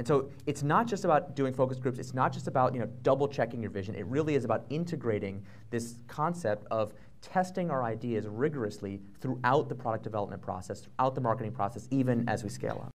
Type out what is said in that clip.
And so it's not just about doing focus groups, it's not just about you know, double checking your vision, it really is about integrating this concept of testing our ideas rigorously throughout the product development process, throughout the marketing process, even as we scale up.